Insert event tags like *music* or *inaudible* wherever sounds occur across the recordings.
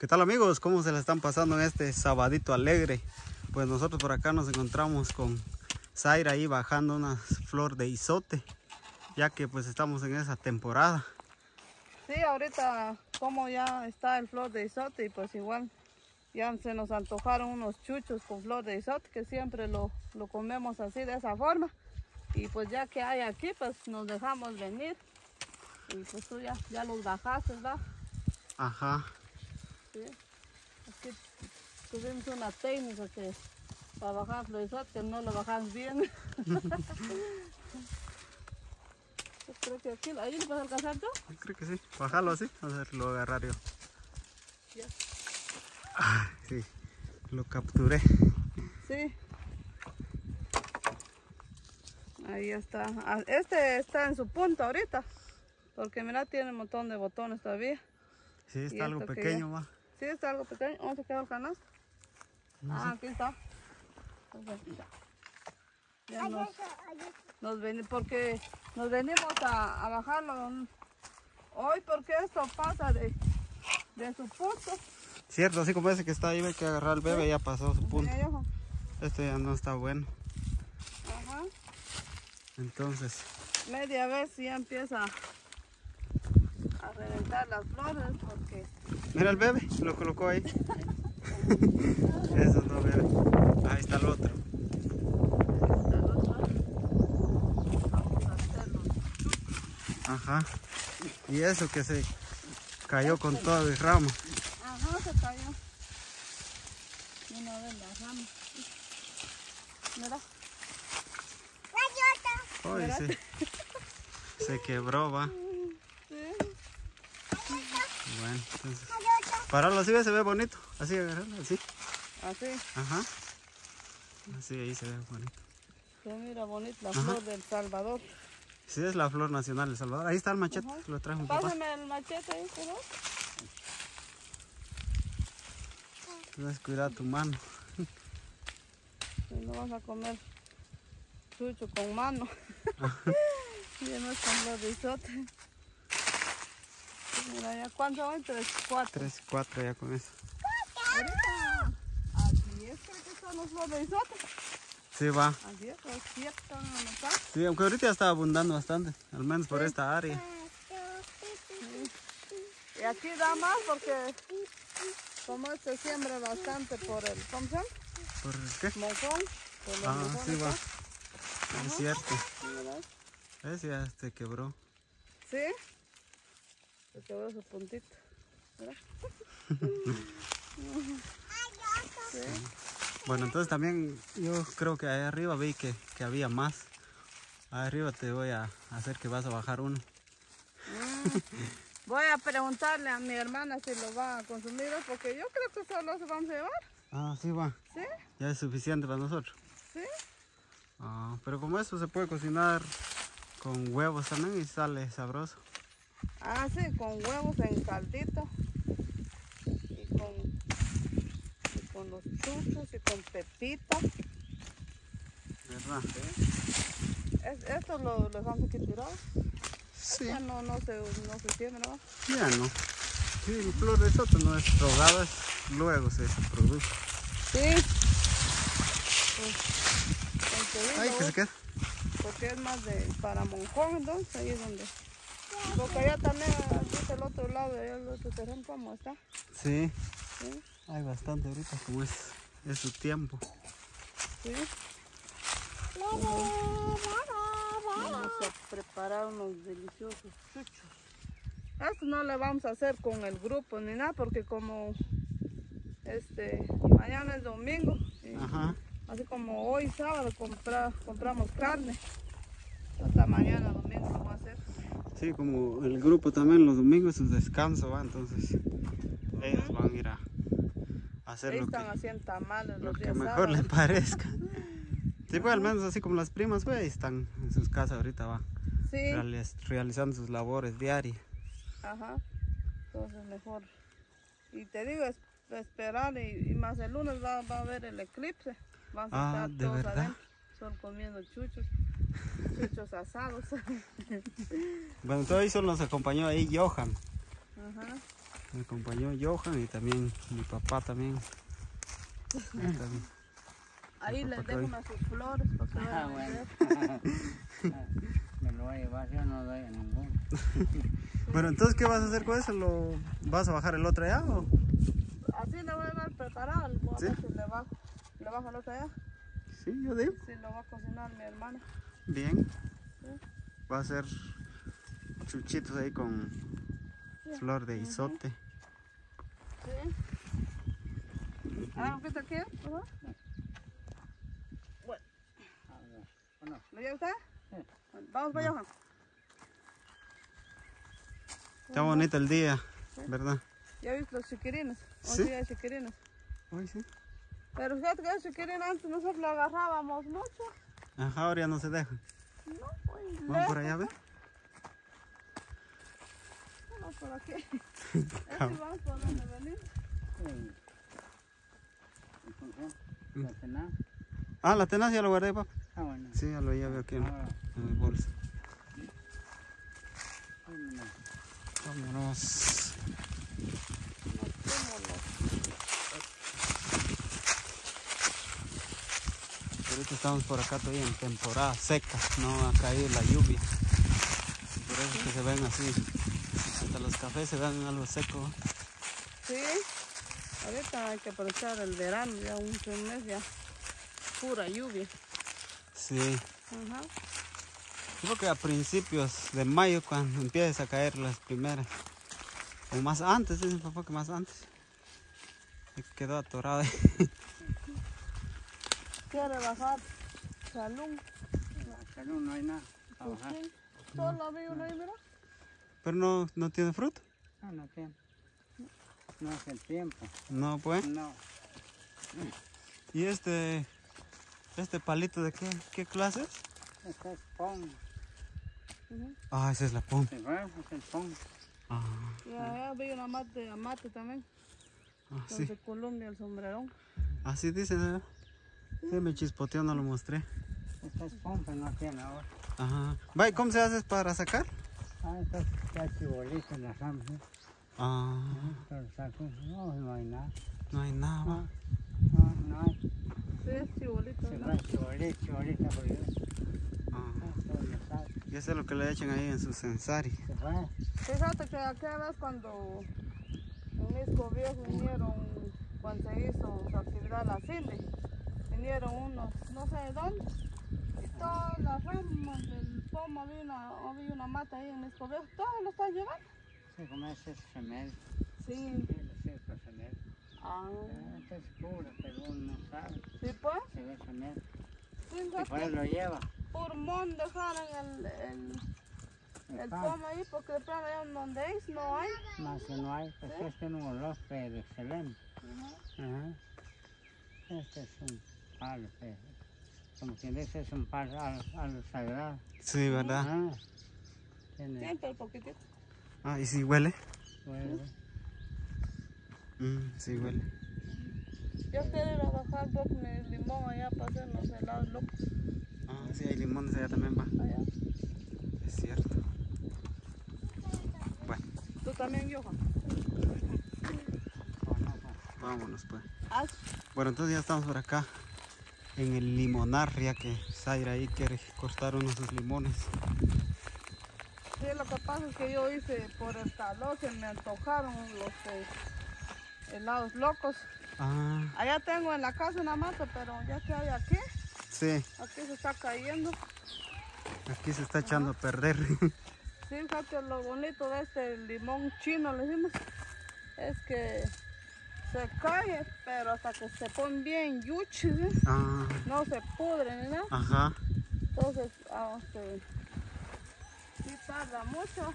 ¿Qué tal amigos? ¿Cómo se la están pasando en este sabadito alegre? Pues nosotros por acá nos encontramos con Zaira ahí bajando una flor de isote, ya que pues estamos en esa temporada. Sí, ahorita como ya está el flor de isote y pues igual ya se nos antojaron unos chuchos con flor de isote que siempre lo, lo comemos así de esa forma. Y pues ya que hay aquí pues nos dejamos venir y pues tú ya, ya los bajaste, ¿verdad? Ajá. Aquí tuvimos una técnica que para bajar que no lo bajas bien. *laughs* Yo creo que aquí, ahí lo puedes alcanzar tú. Yo creo que sí. Bájalo así, a ver, lo agarrar yo. Ya. Ah, sí, lo capturé. Sí. Ahí está. Ah, Este está en su punto ahorita. Porque mira, tiene un montón de botones todavía. Sí, Y está algo pequeño, va. Sí, está algo pequeño. ¿Dónde se quedó el canasto? ah, aquí está. Ya. Nos, nos veni- porque nos venimos a, a bajarlo hoy porque esto pasa de, de su punto. Cierto, así como ese que está ahí, ve que agarrar al bebé, ya pasó su punto. Este ya no está bueno. Ajá. Entonces, media vez ya empieza a reventar las flores porque mira el bebé, lo colocó ahí. Eso no bebé. Ahí está el otro. Ajá. Y eso que se cayó con todo el ramo. Ajá, se cayó. De Una vez la rama. Mira, ¿Verdad? sí. Se quebró, va. Bueno, entonces. Pararlo así, se ve bonito. Así, agarrarlo, así. Así, Ajá. Así, ahí se ve bonito. se mira bonita la Ajá. flor del Salvador. Sí, es la flor nacional de El Salvador. Ahí está el machete, Ajá. lo trajo mi papá. Pásame el machete ahí, por favor. Entonces, cuida tu mano. No vas a comer chucho con mano. *laughs* y no es con flor de isote. Mira, ya cuánto van, tres, cuatro. Tres, cuatro ya con eso. Ahorita, aquí es creo que están los isote. Sí, va. Aquí es, los siete están anotados. Sí, aunque ahorita ya está abundando bastante. Al menos por esta área. Y aquí da más porque como este siembra bastante por el, ¿cómo se llama? ¿Por qué? Mojón. Por los Ah, sí, va. Es cierto. ¿Verdad? Ese ya se quebró. ¿Sí? Su puntito. ¿verdad? sí. Bueno, entonces también yo creo que ahí arriba vi que, que había más. Ahí arriba te voy a hacer que vas a bajar uno. Mm. Voy a preguntarle a mi hermana si lo va a consumir porque yo creo que solo se vamos a llevar. Ah, sí va. ¿Sí? Ya es suficiente para nosotros. ¿Sí? Ah, pero como eso se puede cocinar con huevos también y sale sabroso. Ah, sí, con huevos en caldito. Y con, y con los chuchos y con pepita. ¿Verdad? Es, esto lo, lo dejamos aquí tirado. Sí. Ya no, no, se, no se siembra, ¿no? Ya no. Sí, el flor de soto no es rogada, es luego se produce. Sí. Pues, Ay, que se queda. porque es más de para Monjón, entonces ahí es donde. Porque allá también, aquí es el otro lado, allá el otro terreno, ¿cómo está? Sí, Sí, hay bastante ahorita como es, es su tiempo. sí. Vamos a preparar unos deliciosos chuchos. Esto no le vamos a hacer con el grupo ni nada, porque como este mañana es domingo, y así como hoy sábado compra- compramos carne, hasta mañana domingo lo voy a hacer. Sí, como el grupo también los domingos es descanso, ¿va? entonces ellos van a ir a hacer Ahí lo que, están haciendo tamales lo los que días mejor les sábados. parezca. *laughs* Sí, pues al menos así como las primas, pues están en sus casas ahorita, va, Sí, realiz- realizando sus labores diarias. ajá. Entonces mejor. Y te digo, es, esperar y, y más el lunes va, va a haber el eclipse. Van a Ah, estar ¿de todos verdad? adentro, solo comiendo chuchos, chuchos asados. *laughs* Bueno, entonces ahí solo nos acompañó ahí Johan. Ajá. Me acompañó Johan y también mi papá también. Ahí también. Ahí les dejo unas sus flores para que Ah, bueno. *laughs* Me lo voy a llevar, yo no doy a ninguno. *laughs* Bueno, entonces, ¿qué vas a hacer con eso? ¿Lo vas a bajar el otro allá o? Así le voy a dar preparado. Voy a ¿Sí? ver si le bajo, le bajo el otro allá. Sí, yo digo. Si lo va a cocinar mi hermana. Bien. Va a ser chuchitos ahí con Sí. flor de. Ah, ver, bueno, ¿lo lleva usted? Vamos para allá. Está bonito el día, ¿verdad? ¿Ya viste los chiquirines? Hoy Sí. sí hay chiquirines. Hoy sí. Pero fíjate que los chiquirines antes nosotros lo agarrábamos mucho. Ajá, ahora ya no se deja. No, muy Vamos por lejos. allá, ¿ve? Vamos por aquí. *laughs* Este vamos por donde venimos. sí. ¿Y con qué? ¿La cena? Ah, la tenaz ya lo guardé, papá. Ah, bueno. Sí, ya lo llevo aquí en, Ahora, en el bolso. vámonos. Vámonos. Ahorita estamos por acá todavía en temporada seca, no ha caído la lluvia. Por eso es que se ven así. Hasta los cafés se ven algo seco. Sí. Ahorita hay que aprovechar el verano, ya un mes ya. Pura lluvia. Sí. Ajá. Creo que a principios de mayo cuando empiezan a caer las primeras. O más antes, dice mi papá que más antes. Quedó atorado. *laughs* Quiere bajar salón. Salud no hay nada. A Pues bajar. sí. Solo había uno ahí, mira. Pero no, no tiene fruto. Ah, no tiene. No es el tiempo. No, pues. No. ¿Y este, este palito de qué, qué clase es? Este es. Ah, esa es la pom. ¿Se ve? Es el pon. Ah, Y allá había una mate, amate también. ah, sí. de Colombia, el sombrerón. Así dicen, ¿eh? Sí, me chispoteó, no lo mostré. Es pon, pero no tiene ahora. Ajá. Vaya, ¿cómo se hace para sacar? Ah, este es ya chibolito en la rama. ¿sí? Ah, Pero saco. No, no hay nada. no hay nada. No, no, no hay. Sí, es chibolito, Se ¿no? va chibolito, chibolito, porque Ah, sabe. y eso es lo que le echan ahí en su censari. Se va. Fíjate que aquella vez cuando mis viejos vinieron, cuando se hizo su actividad la Cindy, vinieron unos, no sé de dónde, y todas las ramas del pomo había una, había una mata ahí en mis viejos, todos lo están llevando. Se come ese remedio. Sí. Sí, es el remedio. Ah, Este es cura, pero uno no sabe. sí pues, Se ve remedio. sí, Y por lo lleva. por mon dejaron el, el, el pomo ahí, porque de plano allá donde es no hay. Más que no hay, pues este es un olor pero excelente. Ajá. Este es un pero, como quien dice, es un palo al, al sagrado. Sí, ¿verdad? Tiene, Siempre el poquitito. Ah, ¿y si huele? huele. Mm, sí huele. Yo quiero ir a bajar por mi limón allá para hacernos helados locos. Ah, sí, hay limones allá también, va. Allá. Es cierto. Bueno, ¿Tú también, Johan? vámonos pues. Ah, Bueno, entonces ya estamos por acá en el limonar, ya que Zaira ahí quiere cortar uno de sus limones. sí, lo que pasa es que yo hice por el calor, se me antojaron los eh, helados locos. Ah, Allá tengo en la casa una mata, pero ya que hay aquí, sí, aquí se está cayendo. aquí se está echando a perder. *laughs* Sí, fíjate lo bonito de este limón chino, le decimos, es que se cae, pero hasta que se pone bien yuchi, ¿sí? ah, no se pudre ni nada. ajá. Entonces, ah, este, sí tarda mucho.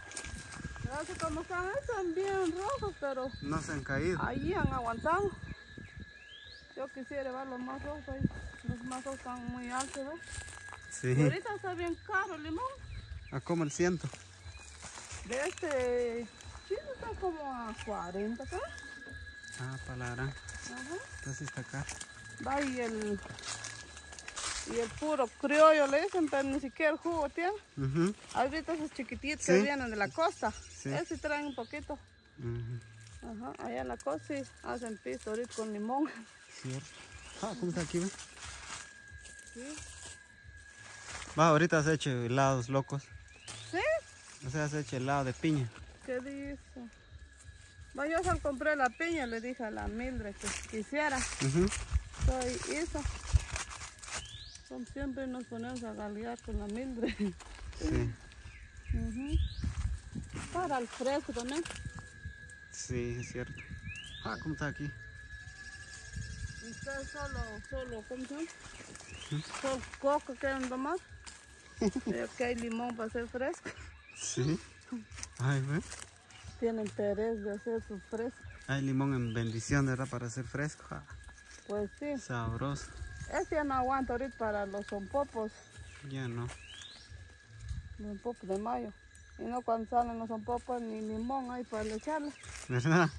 Gracias como están, están bien rojos, pero No se han caído. ahí han aguantado. Yo quisiera ver los más rojos ahí. Los más rojos están muy altos, ¿ves? Y Sí. ahorita está bien caro el limón. ¿A cómo el ciento? De este, sí, está como a 40, ¿sabes? Ah, palarán. Ajá. Entonces está acá. Va y el, y el puro criollo le dicen, pero ni siquiera el jugo tiene. Ahorita esos chiquititos Sí. que vienen de la costa, Sí. ese traen un poquito. Ajá, allá en la costa sí hacen pisto ahorita con limón. Cierto. Ah, ¿cómo está aquí, ve? Sí. Va, ahorita has hecho helados locos. ¿Sí? O sea, has hecho helado de piña. ¿Qué dice? Va, yo solo compré la piña, le dije a la Mildred que quisiera. Ujú. Soy hizo. Como siempre nos ponemos a galear con la Mildred. Sí, Ujú. Para el fresco también. sí, es cierto. Ah, ¿cómo está aquí? Usted solo, solo, ¿cómo se llama? Solo coco quieren tomar. Pero que *laughs* hay limón para hacer fresco. Sí. Ay, ve. Tienen interés de hacer su fresco. Hay limón en bendición, ¿verdad? Para hacer fresco. Pues sí. sabroso. Este ya no aguanta ahorita para los zompopos, Ya no. los zompopos de mayo. Y no cuando salen los zompopos ni limón hay para echarle. ¿Verdad?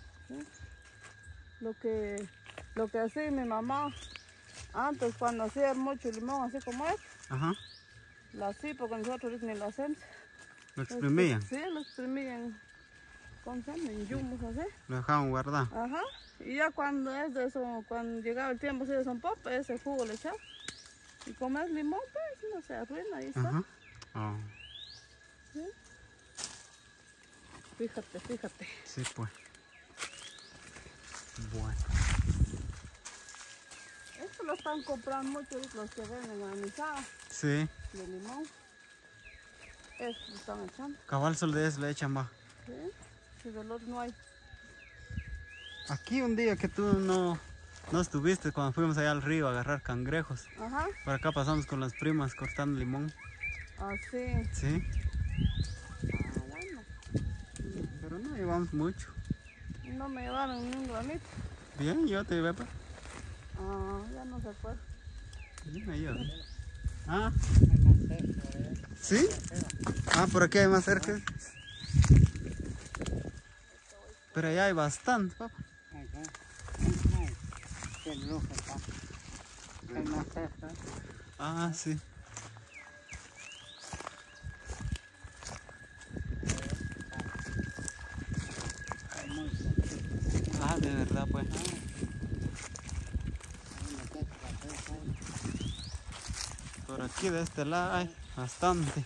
Lo que, lo que hacía mi mamá antes cuando hacía mucho limón así como es, Ajá. lo hacía porque nosotros ni lo hacemos. Lo exprimían. Sí, lo exprimían En yumos así. Lo dejaban guardado. Ajá. Y ya cuando es de eso, cuando llegaba el tiempo así de son pop, ese jugo le echaba. Y como es limón, pues no se arruina, ahí está. Ajá. Oh, Fíjate, fíjate. sí, pues. Bueno. Esto lo están comprando muchos los que venden anisados Sí. de limón. Esto lo están echando. Cabal sol de eso le echan más. ¿sí? No hay. Aquí un día que tú no, no estuviste cuando fuimos allá al río a agarrar cangrejos. Ajá. Por acá pasamos con las primas cortando limón. Así. Sí. Ah, bueno. Pero no llevamos mucho. No me llevaron ni un granito. Bien, yo te llevé. Ah, ya no se puede. Bien, ahí yo. Ah, Hay más cerca. ¿sí? Ah, por aquí hay más cerca. Pero allá hay bastante, papá. Acá. Ay, qué lujo está. Hay más. Ah, sí. Hay. Ah, de verdad, pues. Hay hay Por aquí de este lado hay bastante.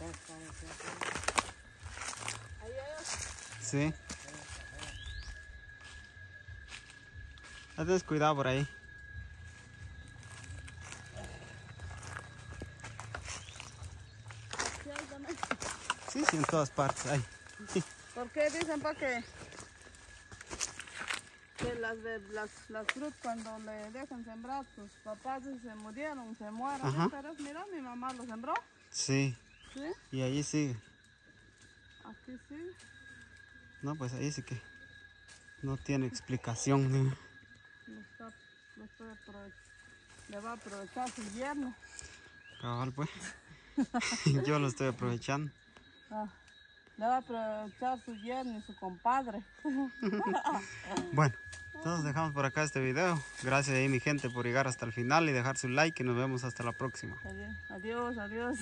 hay hay. Sí. Tienes cuidado por ahí. Sí. Sí, sí, en todas partes hay. ¿Por qué dicen para que, que las, las, las frutas cuando le dejan sembrar, sus papás se murieron, se mueren? Pero mira, mi mamá lo sembró. Sí, ¿sí? y ahí sigue. Aquí sí. No, pues ahí sí que no tiene explicación. ¿No? Está, lo estoy aprove- le va a aprovechar su yerno. Cabal, pues. *laughs* Yo lo estoy aprovechando. Ah, le va a aprovechar su yerno y su compadre. *laughs* Bueno, entonces dejamos por acá este video. Gracias ahí mi gente por llegar hasta el final y dejar su like y nos vemos hasta la próxima. Adiós, adiós. adiós.